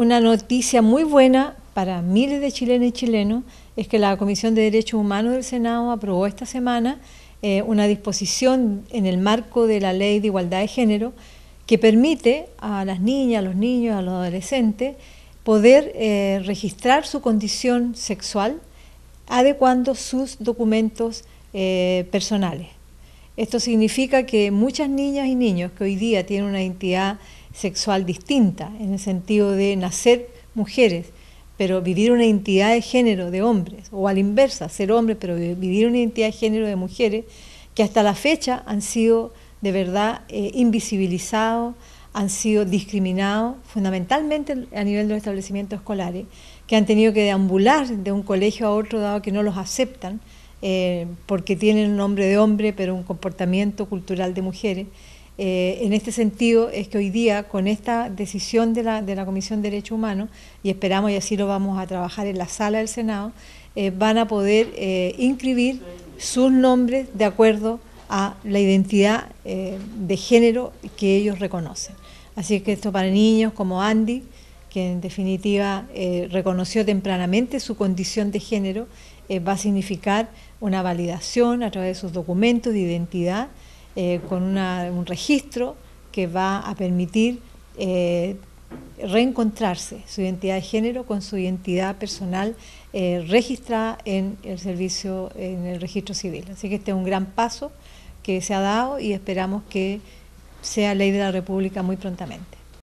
una noticia muy buena para miles de chilenos y chilenos es que la Comisión de Derechos Humanos del Senado aprobó esta semana eh, una disposición en el marco de la Ley de Igualdad de Género que permite a las niñas, a los niños, a los adolescentes poder eh, registrar su condición sexual adecuando sus documentos eh, personales. Esto significa que muchas niñas y niños que hoy día tienen una identidad sexual distinta, en el sentido de nacer mujeres, pero vivir una identidad de género de hombres, o a la inversa, ser hombres, pero vivir una identidad de género de mujeres, que hasta la fecha han sido de verdad eh, invisibilizados, han sido discriminados, fundamentalmente a nivel de los establecimientos escolares, que han tenido que deambular de un colegio a otro dado que no los aceptan, eh, porque tienen un nombre de hombre, pero un comportamiento cultural de mujeres. Eh, en este sentido es que hoy día, con esta decisión de la, de la Comisión de Derechos Humanos, y esperamos, y así lo vamos a trabajar en la sala del Senado, eh, van a poder eh, inscribir sus nombres de acuerdo a la identidad de género que ellos reconocen. Así que esto para niños como Andy, que en definitiva reconoció tempranamente su condición de género, va a significar una validación a través de sus documentos de identidad eh, con un registro que va a permitir eh, reencontrarse su identidad de género con su identidad personal eh, registrada en el servicio, en el registro civil. Así que este es un gran paso que se ha dado y esperamos que sea ley de la República muy prontamente.